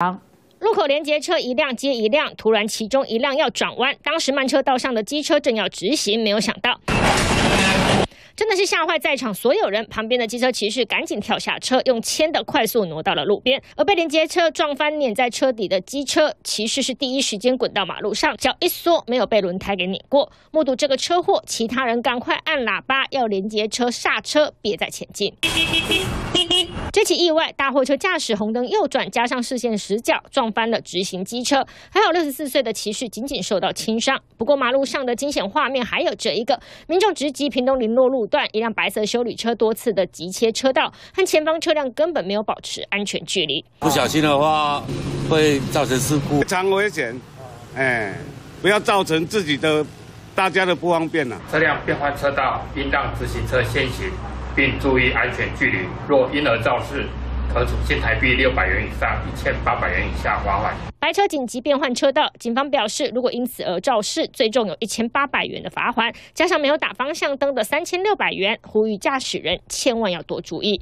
好路口连接车一辆接一辆，突然其中一辆要转弯，当时慢车道上的机车正要直行，没有想到。真的是吓坏在场所有人，旁边的机车骑士赶紧跳下车，用牵的快速挪到了路边。而被连接车撞翻碾在车底的机车骑士是第一时间滚到马路上，脚一缩，没有被轮胎给碾过。目睹这个车祸，其他人赶快按喇叭要连接车刹车，别再前进。这起意外，大货车驾驶红灯右转，加上视线死角，撞翻了直行机车。还好六十四岁的骑士仅仅受到轻伤。不过马路上的惊险画面还有这一个：民众直击屏东林落路段，一辆白色修理车多次的急切车道，和前方车辆根本没有保持安全距离。不小心的话，会造成事故，非常危险。哎，不要造成自己的、大家的不方便了。车辆变换车道，应让直行车先行。并注意安全距离。若因而肇事，可处新台币六百元以上一千八百元以下罚款。白车紧急变换车道，警方表示，如果因此而肇事，最重有一千八百元的罚款，加上没有打方向灯的三千六百元，呼吁驾驶人千万要多注意。